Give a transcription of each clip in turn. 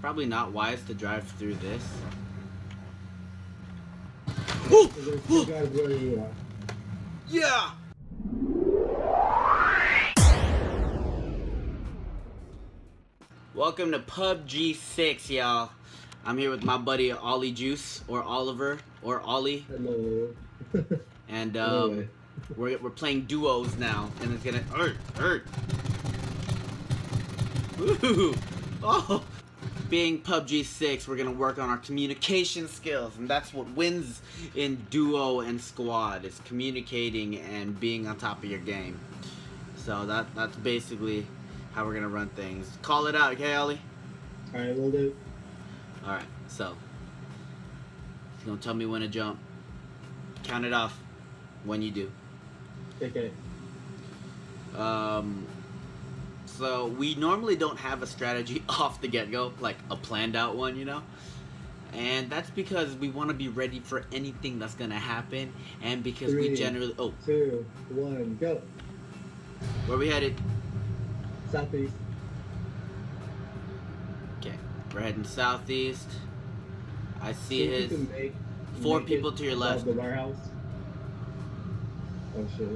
Probably not wise to drive through this. There's two guys where you are. Yeah! Welcome to PUBG 6, y'all. I'm here with my buddy Ollie Juice, or Oliver, or Ollie, Hello. and um, we're, we're playing duos now, and it's gonna hurt, hurt. Woo! Oh! Being PUBG 6, we're gonna work on our communication skills, and that's what wins in duo and squad, is communicating and being on top of your game. So that that's basically how we're gonna run things. Call it out, okay, Ollie? Alright, we'll do. Alright, so. He's gonna tell me when to jump. Count it off when you do. Okay. Um, so we normally don't have a strategy off the get-go, like a planned out one, you know? And that's because we want to be ready for anything that's gonna happen, and because we generally. Oh, Two, one, go. where we headed? Southeast. Okay, we're heading southeast. I see his. make- four make people to your left. The warehouse. Oh shit.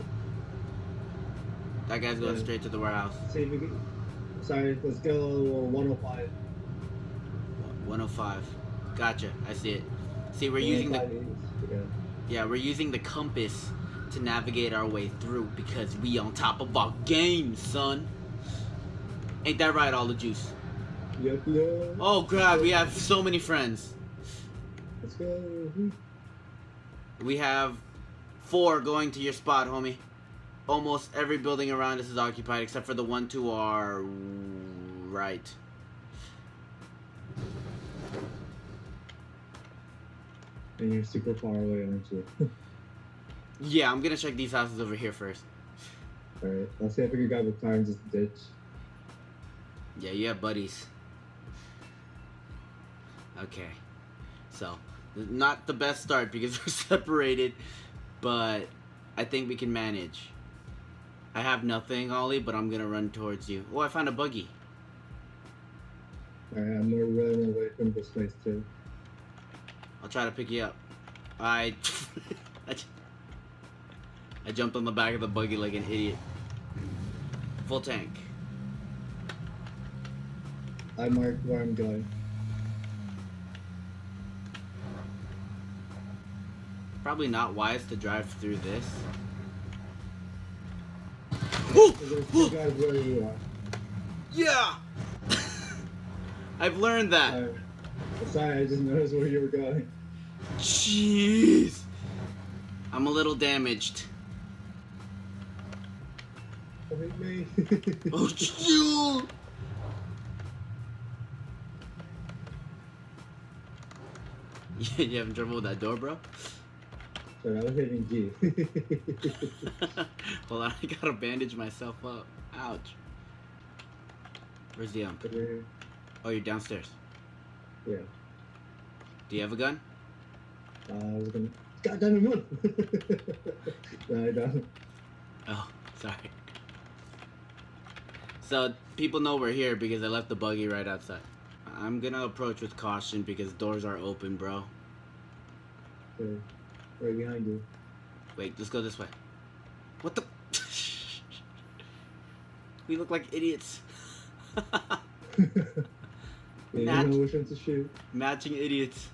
That guy's going straight to the warehouse. See if we can. Sorry, let's go 105. 105. Gotcha. I see it. See, we're using the Yeah. yeah, we're using the compass to navigate our way through because we on top of our game, son. Ain't that right, Ollie Juice? Yep, yep. Oh god, we have so many friends. Let's go. We have four going to your spot, homie. Almost every building around us is occupied except for the one to our right. And you're super far away, aren't you? Yeah, I'm gonna check these houses over here first. Alright, let's see if we can grab a car and just ditch. Yeah, you have buddies. Okay. So, not the best start because we're separated, but I think we can manage. I have nothing, Ollie, but I'm gonna run towards you. Oh, I found a buggy. Alright, I'm gonna run away from this place too. I'll try to pick you up. i jumped on the back of the buggy like an idiot. Full tank. I marked where I'm going. Probably not wise to drive through this. There's two guys where you are. Yeah! I've learned that. Sorry, I just noticed where you were going. Jeez. I'm a little damaged. Oh. Oh, shoot! You you having trouble with that door, bro? Sorry, I was hitting G. Hold on, I gotta bandage myself up. Ouch. Where's the um? Oh, you're downstairs. Yeah. Do you have a gun? Uh, I was gonna. God damn it, no, I don't. Oh, sorry. So people know we're here because I left the buggy right outside. I'm gonna approach with caution because doors are open, bro. Okay. Right behind you. Wait, let's go this way. What the? we look like idiots. Match- know which one to shoot. Matching idiots.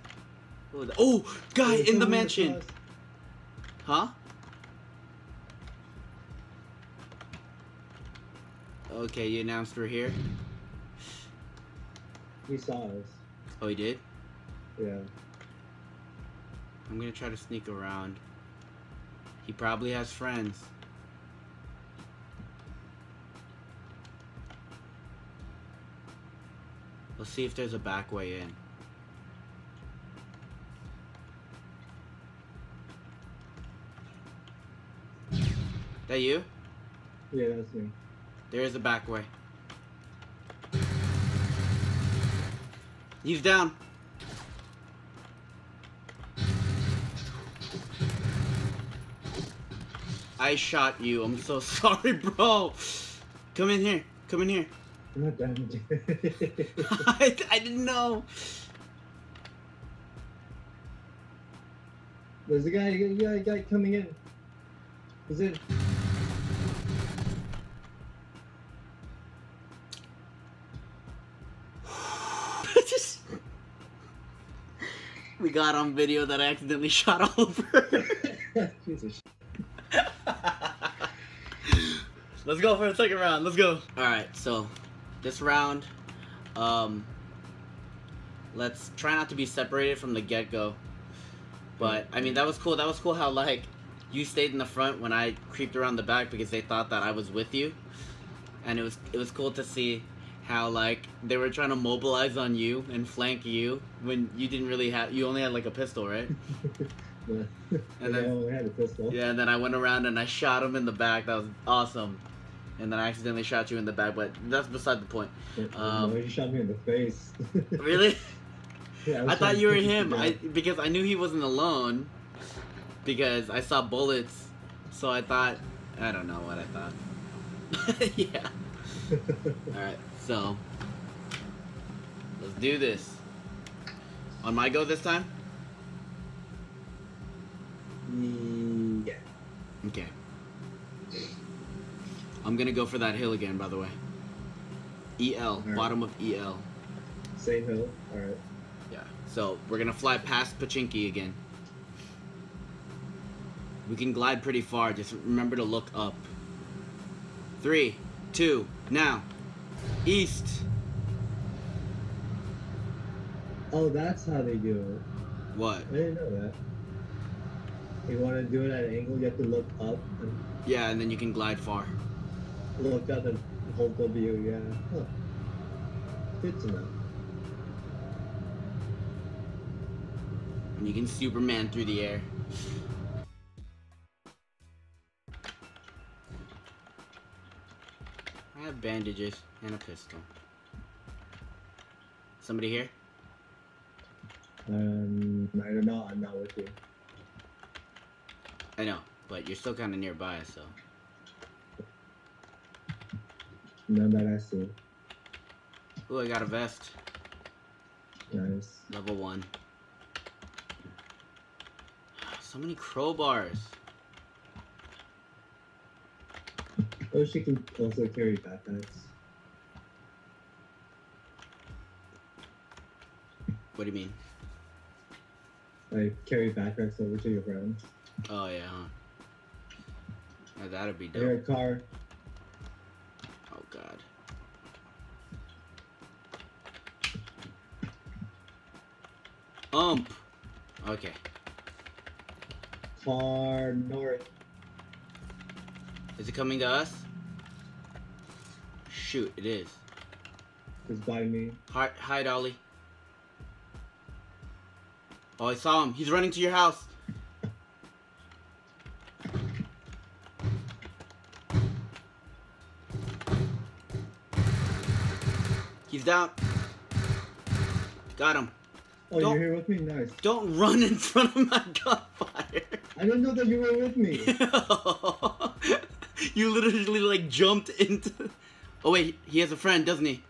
Oh, the- Oh, guy There's in the mansion. across. Huh? Okay, you announced we're here. He saw us. Oh, he did? Yeah. I'm gonna try to sneak around. He probably has friends. Let's see if there's a back way in. That you? Yeah, that's me. There is a back way. He's down. I shot you. I'm so sorry, bro. Come in here. Come in here. I'm not damaging. I, I didn't know. There's a guy, a guy, a guy coming in. He's in. we got on video that I accidentally shot over. Let's go for the second round. Let's go. All right, so this round, um, let's try not to be separated from the get go. But I mean, that was cool. That was cool how like you stayed in the front when I creeped around the back because they thought that I was with you, and it was it was cool to see how like they were trying to mobilize on you and flank you when you didn't really have you only had like a pistol, right? Yeah. And I then- only had a pistol. Yeah, and then I went around and I shot him in the back. That was awesome. And then I accidentally shot you in the back, but that's beside the point. Um, no, he shot me in the face. Really? Yeah, was I thought you were him. I because I knew he wasn't alone. Because I saw bullets, so I thought I don't know what I thought. yeah. All right. So let's do this. On my go this time. yeah. Okay. I'm gonna go for that hill again. By the way. EL, right. bottom of EL. Same hill. Alright. Yeah. So we're gonna fly past Pochinki again. We can glide pretty far. Just remember to look up. Three, two, now. East. Oh, that's how they do it. What? I didn't know that. You want to do it at an angle, you have to look up and Yeah, and then you can glide far. Look up and hold W. Yeah. Huh. Good to know. And you can Superman through the air. I have bandages and a pistol. Somebody here? Um, I don't know. I'm not with you. I know, but you're still kind of nearby, so. None that I see. Ooh, I got a vest. Nice. Level one. So many crowbars. Oh, she can also carry backpacks. What do you mean? Like carry backpacks over to your friends. Oh yeah, huh? Yeah, that'd be hear a car. God. Ump. Okay. Far north. Is it coming to us? Shoot, it is. Is by me. Hi, hi, Dolly. Oh, I saw him. He's running to your house. Down. Got him. Oh, Don't- you're here with me? Nice. Don't run in front of my gunfire. I didn't know that you were with me. you literally like jumped into. Oh wait, he has a friend, doesn't he?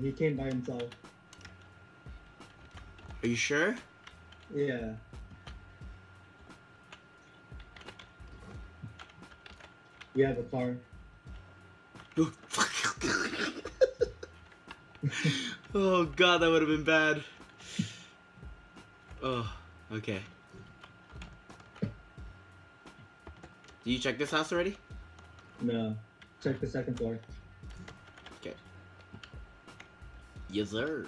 he came by himself. Are you sure? Yeah. You have a car. oh Oh, god, that would have been bad. Oh, okay. Did you check this house already? No. Check the second floor. Okay. Yes, sir.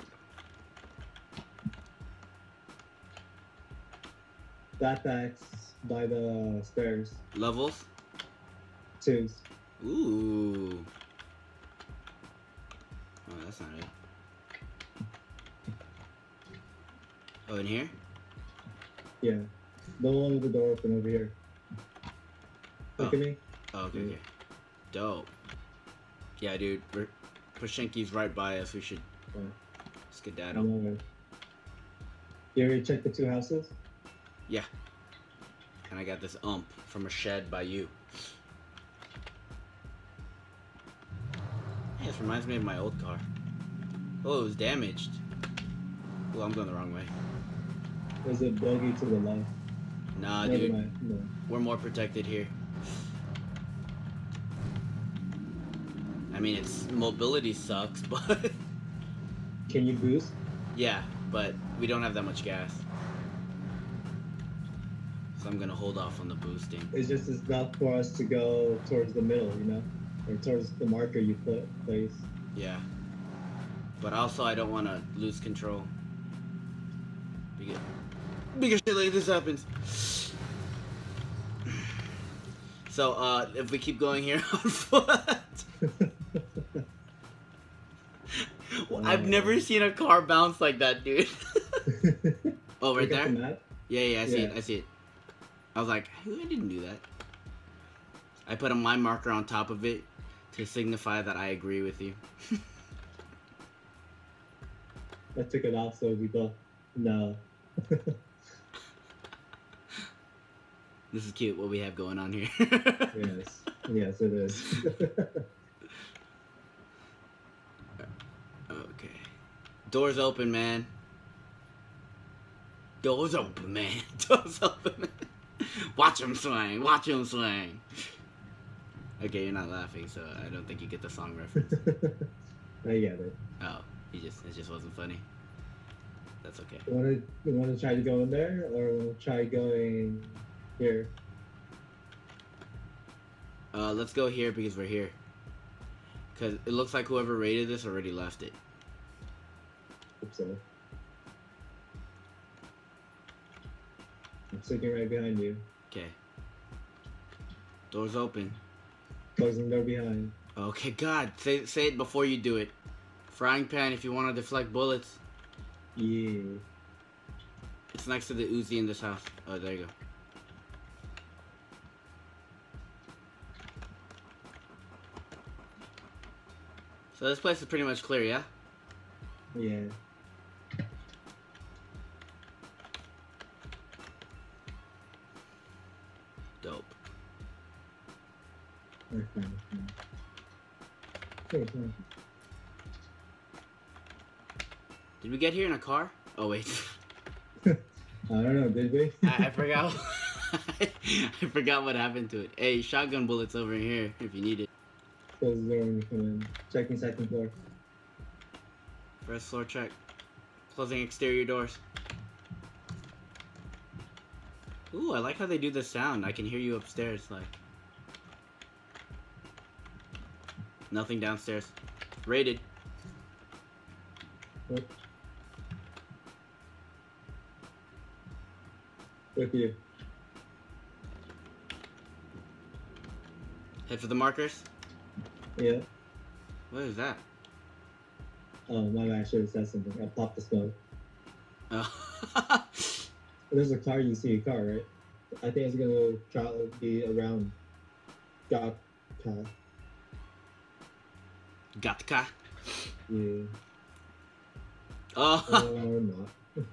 Backpacks by the stairs. Levels? Twos. Ooh. Oh, that's not it. Oh, in here? Yeah. The one with the door open over here. Look Oh. at me. Oh, okay, okay. Dope. Yeah, dude. We're, Pochinki's right by us. We should Oh. skedaddle. Over. You already checked the two houses? Yeah. And I got this ump from a shed by you. Yeah, This reminds me of my old car. Oh, it was damaged. Oh, I'm going the wrong way. There's a buggy to the left. Nah, Never dude. No. We're more protected here. I mean, its mobility sucks, but Can you boost? yeah, but we don't have that much gas. So I'm gonna hold off on the boosting. It's just it's not for us to go towards the middle, you know, or towards the marker you put place. Yeah. But also, I don't want to lose control. Because, because shit like this happens. So, uh, if we keep going here on foot. Well, I've never seen a car bounce like that, dude. oh, right Look the there? Yeah, yeah, I see it. I see it. I was like, I didn't do that. I put a mine marker on top of it to signify that I agree with you. I took it off so we thought, no. This is cute. What we have going on here. yes, yes, it is. okay. Doors open, man. Doors open, man. Doors open, man. Watch him swing. Watch him swing. Okay, you're not laughing, so I don't think you get the song reference. I get it. Oh, he just it just wasn't funny. That's okay. You want to want to try to go in there, or try going here? Uh, let's go here because we're here. Cause it looks like whoever rated this already left it. Hope so. I'm sitting right behind you. Okay. Doors open. Closing door behind. Okay, God, say say it before you do it. Frying pan if you want to deflect bullets. Yeah. It's next to the Uzi in this house. Oh, there you go. So this place is pretty much clear, yeah? Yeah. Dope. Fine. Okay, Did we get here in a car? Oh wait, I don't know, did we? I, I forgot. I forgot what happened to it. Hey, shotgun bullets over here if you need it. Close the door when you come in. Checking second floor. First floor check. Closing exterior doors. Ooh, I like how they do the sound. I can hear you upstairs, like. Nothing downstairs. Rated. What? With you. Head for the markers. Yeah. What is that? Oh, my bad. I should have said something. I popped the smoke. Oh. There's a car. You see a car, right? I think it's gonna try to be around. Got path. Gatka. Yeah. Oh. Uh, not.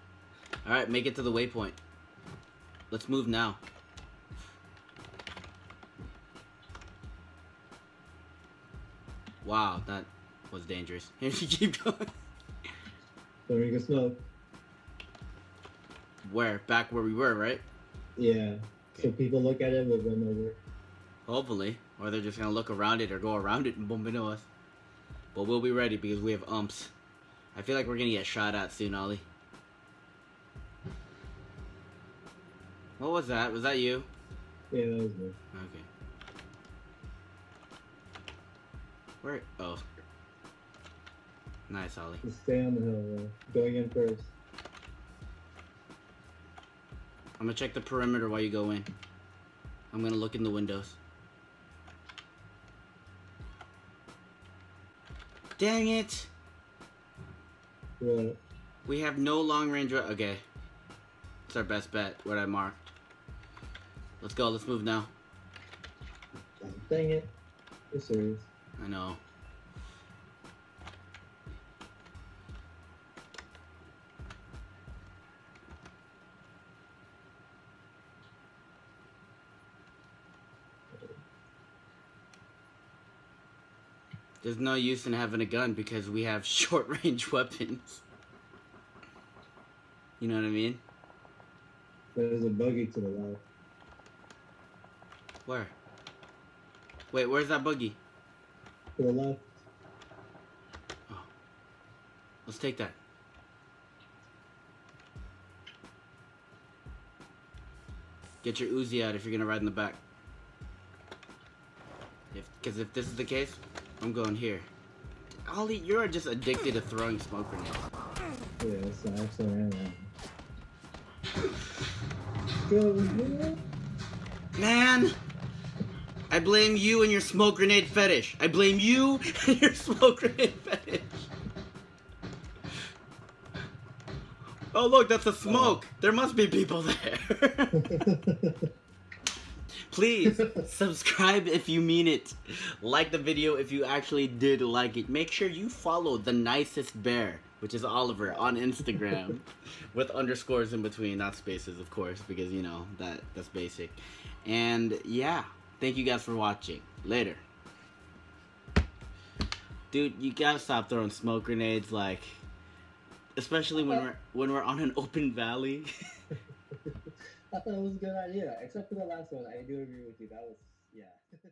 All right, make it to the waypoint. Let's move now. Wow, that was dangerous. Here you keep going. Make a smoke. Where? Back where we were, right? Yeah. So people look at it, we'll run over. Hopefully. Or they're just gonna look around it or go around it and bump into us. But we'll be ready because we have umps. I feel like we're gonna get shot at soon, Ollie. What was that? Was that you? Yeah, that was me. Okay. Where? Oh. Nice, Ollie. Just stay on the hill. Going in first. I'm gonna check the perimeter while you go in. I'm gonna look in the windows. Dang it! What? We have no long range. Okay. It's our best bet. What I marked. Let's go. Let's move now. Dang it. You're serious. I know. There's no use in having a gun because we have short range weapons. You know what I mean? There's a buggy to the left. Where? Wait, where's that buggy? To the left. Oh. Let's take that. Get your Uzi out if you're gonna ride in the back. If, cause if this is the case, I'm going here. Ollie, you're just addicted to throwing smoke grenades. Yeah, I am. Go, Man! I blame you and your smoke grenade fetish. I blame you and your smoke grenade fetish. Oh look, that's a smoke. There must be people there. Please subscribe if you mean it. Like the video if you actually did like it. Make sure you follow the nicest bear, which is Oliver, on Instagram, with underscores in between, not spaces, of course, because you know that that's basic. And yeah, thank you guys for watching. Later. Dude, you gotta stop throwing smoke grenades, like, especially when we're when we're on an open valley. I thought it was a good idea, except for the last one. I do agree with you. That was yeah.